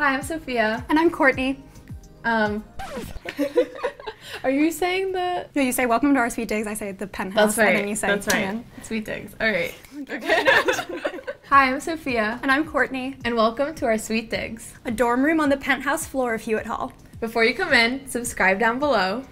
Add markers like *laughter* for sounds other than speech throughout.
Hi, I'm Sofia. And I'm Courtney. Um, *laughs* are you saying the? No, you say welcome to our sweet digs. I say the penthouse. That's right. And then you say That's right. Sweet digs. All right. *laughs* Okay. *laughs* Hi, I'm Sofia, And I'm Courtney. and welcome to our sweet digs. A dorm room on the penthouse floor of Hewitt Hall. Before you come in, subscribe down below.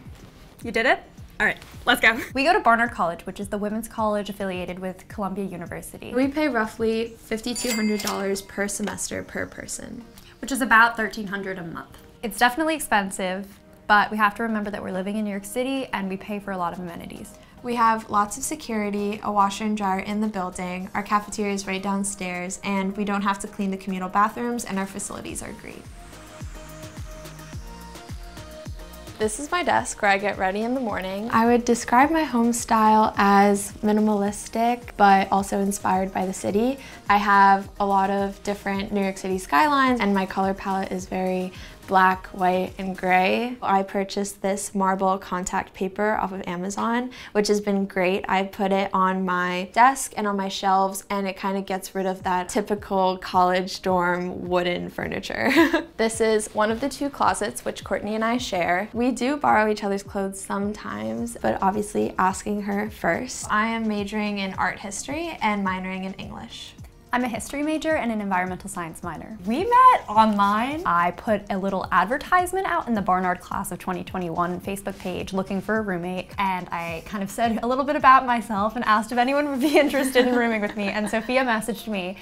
You did it? All right, let's go. We go to Barnard College, which is the women's college affiliated with Columbia University, We pay roughly $5,200 per semester per person. Which is about 1300 a month. It's definitely expensive, but we have to remember that we're living in New York City and we pay for a lot of amenities. We have lots of security, a washer and dryer in the building, our cafeteria is right downstairs, and we don't have to clean the communal bathrooms, and our facilities are great. This is my desk where I get ready in the morning. I would describe my home style as minimalistic, but also inspired by the city. I have a lot of different New York City skylines, and my color palette is very black, white, and gray. I purchased this marble contact paper off of Amazon, which has been great. I put it on my desk and on my shelves, and it kind of gets rid of that typical college dorm wooden furniture. *laughs* this is one of the two closets which Courtney and I share. We do borrow each other's clothes sometimes, but obviously asking her first. I am majoring in art history and minoring in English. I'm a history major and an environmental science minor. We met online. I put a little advertisement out in the Barnard class of 2021 Facebook page looking for a roommate, and I kind of said a little bit about myself and asked if anyone would be *laughs* interested in rooming with me, and Sofia messaged me.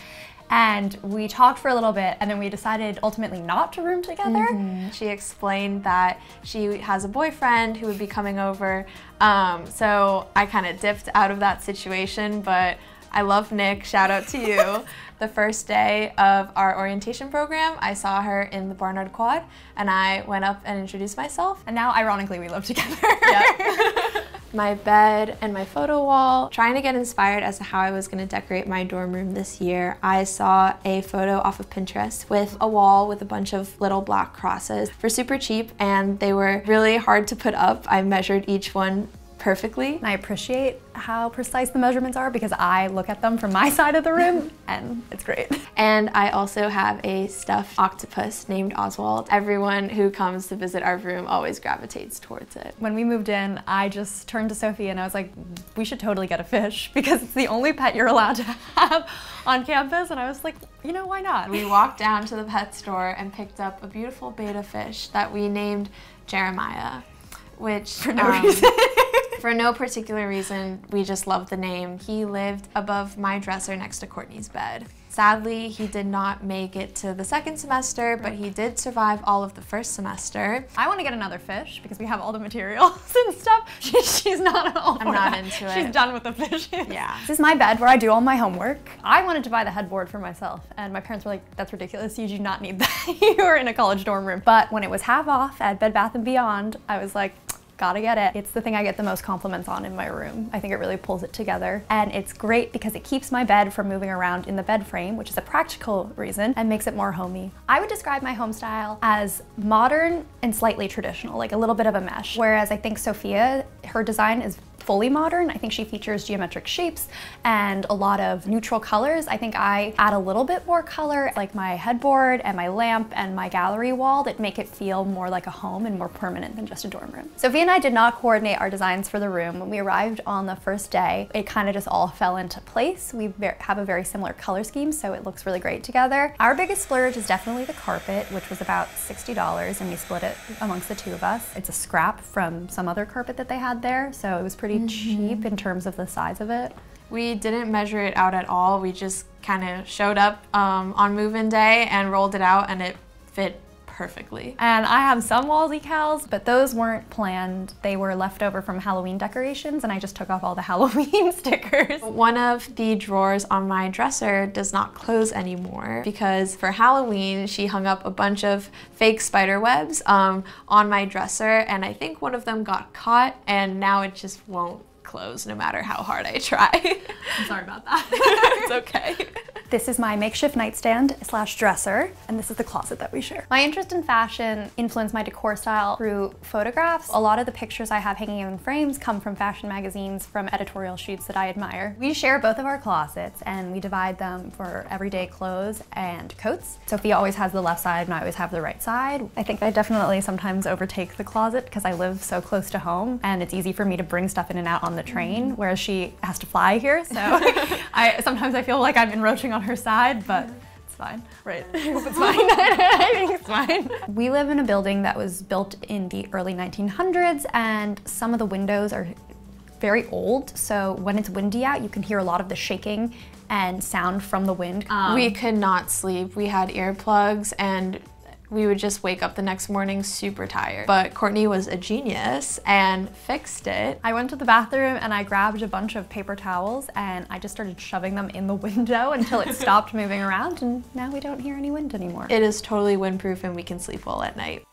And we talked for a little bit, and then we decided ultimately not to room together. She explained that she has a boyfriend who would be coming over. Um, so I kind of dipped out of that situation, but I love Nick. Shout out to you. *laughs* the first day of our orientation program, I saw her in the Barnard Quad, and I went up and introduced myself. And now, ironically, we live together. *laughs* my bed and my photo wall. Trying to get inspired as to how I was going to decorate my dorm room this year, I saw a photo off of Pinterest with a wall with a bunch of little black crosses for super cheap and they were really hard to put up. I measured each one perfectly. And I appreciate how precise the measurements are because I look at them from my *laughs* side of the room and it's great. And I also have a stuffed octopus named Oswald. Everyone who comes to visit our room always gravitates towards it. When we moved in, I just turned to Sophie and I was like, we should totally get a fish *laughs* because it's the only pet you're allowed to have on campus. And I was like, you know, why not? We walked down to the pet store and picked up a beautiful betta fish that we named Jeremiah, which For no um, reason. *laughs* for no particular reason, we just loved the name. He lived above my dresser next to Courtney's bed. Sadly, he did not make it to the second semester, but he did survive all of the first semester. I want to get another fish because we have all the materials *laughs* and stuff. *laughs* She, she's not at all. I'm not that. into it. She's done with the fishes. Yeah. This is my bed where I do all my homework. I wanted to buy the headboard for myself, and my parents were like, "That's ridiculous. You do not need that. *laughs* you are in a college dorm room." But when it was half off at Bed Bath and Beyond, I was like. Gotta get it. It's the thing I get the most compliments on in my room. I think it really pulls it together. And it's great because it keeps my bed from moving around in the bed frame, which is a practical reason, and makes it more homey. I would describe my home style as modern and slightly traditional, like a little bit of a mesh. Whereas I think Sofia, her design is fully modern. I think she features geometric shapes and a lot of neutral colors. I think I add a little bit more color, like my headboard and my lamp and my gallery wall that make it feel more like a home and more permanent than just a dorm room. Sofia and I did not coordinate our designs for the room. When we arrived on the first day, it kind of just all fell into place. We have a very similar color scheme, so it looks really great together. Our biggest splurge is definitely the carpet, which was about $60 and we split it amongst the two of us. It's a scrap from some other carpet that they had there, so it was pretty cheap in terms of the size of it. We didn't measure it out at all. We just kind of showed up um, on move-in day and rolled it out and it fit perfectly. And I have some wall decals, but those weren't planned. They were left over from Halloween decorations, and I just took off all the *laughs* Halloween stickers. One of the drawers on my dresser does not close anymore because for Halloween she hung up a bunch of fake spider webs um, on my dresser and I think one of them got caught and now it just won't close no matter how hard I try. *laughs* I'm sorry about that. it's okay. *laughs* This is my makeshift nightstand slash dresser, and this is the closet that we share. My interest in fashion influenced my decor style through photographs. A lot of the pictures I have hanging in frames come from fashion magazines, from editorial shoots that I admire. We share both of our closets and we divide them for everyday clothes and coats. Sofia always has the left side and I always have the right side. I think I definitely sometimes overtake the closet because I live so close to home and it's easy for me to bring stuff in and out on the train, whereas she has to fly here. So *laughs* *laughs* I sometimes I feel like I'm encroaching on her side, but it's fine. Right. I *laughs* hope it's fine. *laughs* I think it's fine. We live in a building that was built in the early 1900s and some of the windows are very old, so when it's windy out, you can hear a lot of the shaking and sound from the wind. Um, we could not sleep. We had earplugs and we would just wake up the next morning super tired. But Courtney was a genius and fixed it. I went to the bathroom and I grabbed a bunch of paper towels and I just started shoving them in the *laughs* window until it stopped moving around and now we don't hear any wind anymore. It is totally windproof and we can sleep well at night.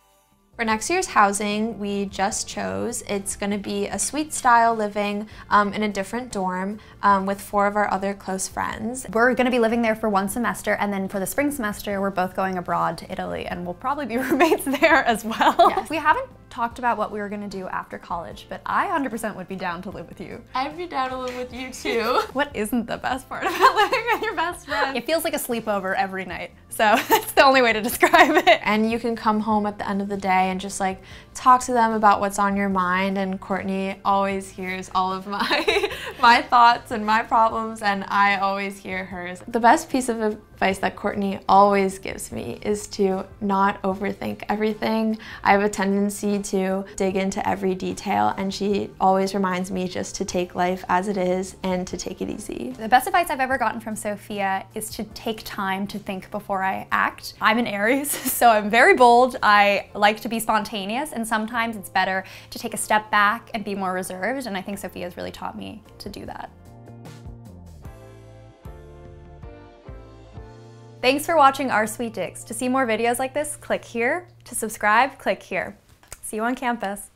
For next year's housing, we just chose it's going to be a suite style living um, in a different dorm um, with four of our other close friends. We're going to be living there for one semester, and then for the spring semester, we're both going abroad to Italy, and we'll probably be *laughs* roommates there as well. Yes. We haven't talked about what we were going to do after college, but I 100% would be down to live with you. I'd be down to live with you too. *laughs* What isn't the best part about *laughs* living with your best friend? It feels like a sleepover every night, so *laughs* that's the only way to describe it. and you can come home at the end of the day and just like talk to them about what's on your mind and Courtney always hears all of my my thoughts and my problems and I always hear hers. The best piece of advice that Courtney always gives me is to not overthink everything. I have a tendency to dig into every detail and she always reminds me just to take life as it is and to take it easy. The best advice I've ever gotten from Sofia is to take time to think before I act. I'm an Aries, *laughs* so I'm very bold. I like to be spontaneous, and sometimes it's better to take a step back and be more reserved, and I think Sofia's really taught me to do that. Thanks for watching Our Sweet Digs. To see more videos like this, click here. To subscribe, click here. See you on campus.